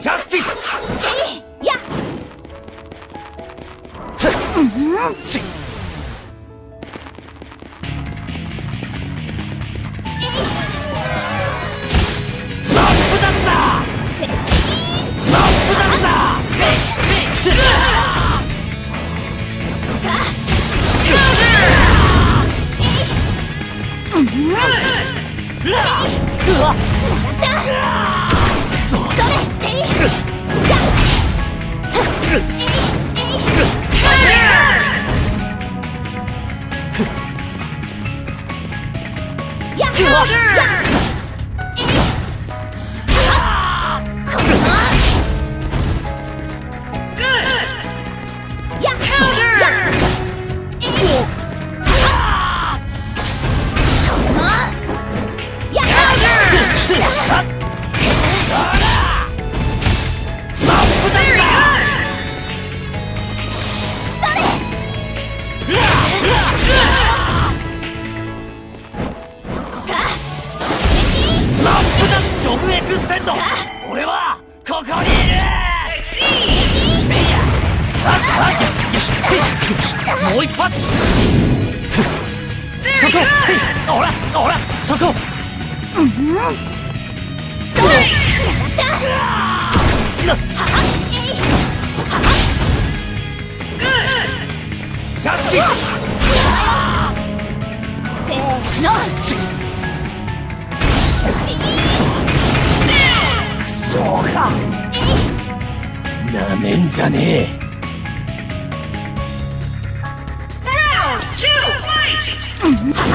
Justice! Yeah! 一発。そこほらほらそこ。ジャスティス。せーのなめん。じゃねえ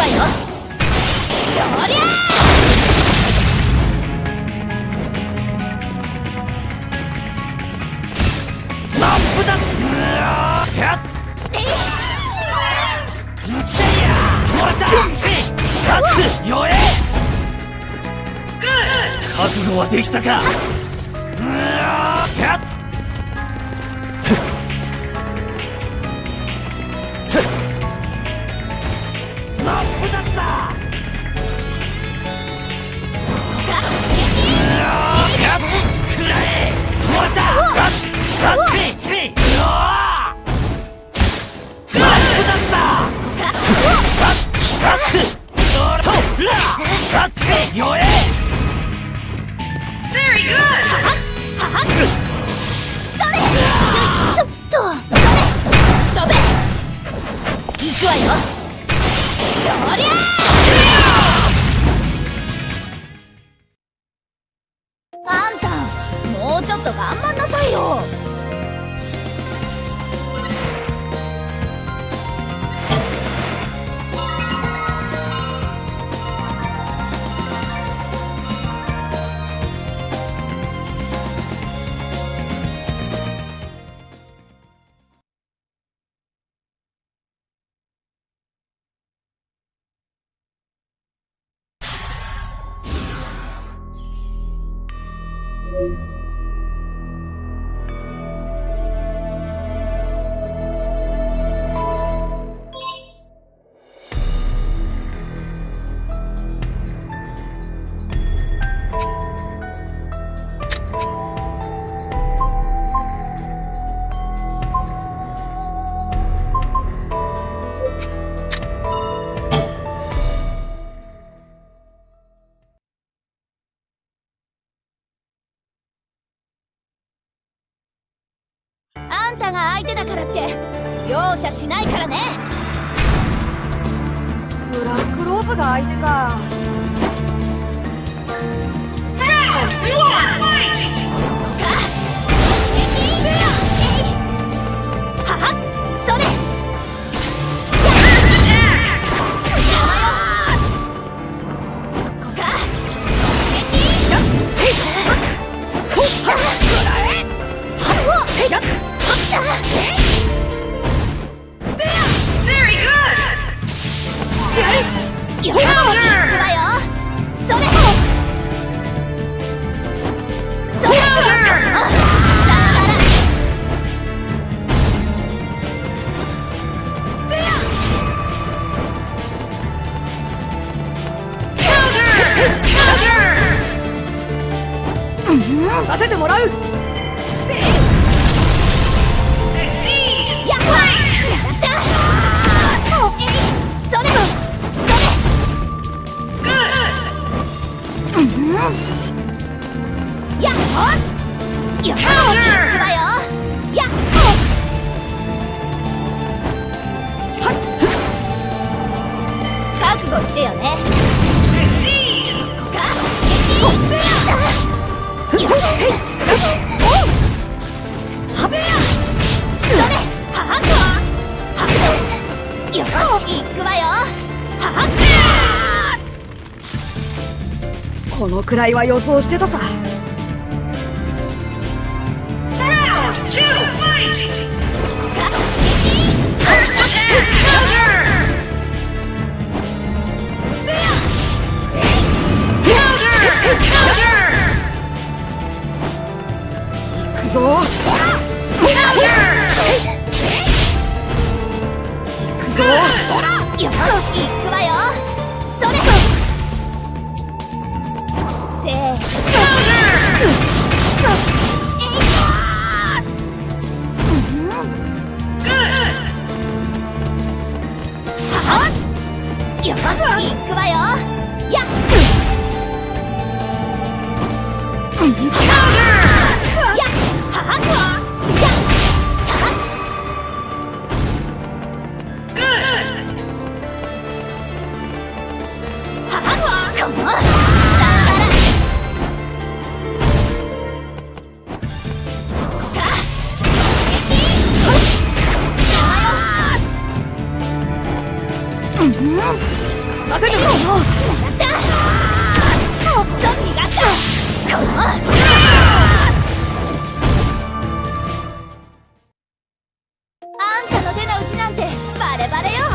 わよ。どりゃ覚悟はできたかっ！たが相手だからって。容赦しないからね。ブラックローズが相手か。任せてもらう。くらいは予想してたさ。よし行くわよ。よし行くわよせっと逃がすこのあんたの手の内なんてバレバレよ。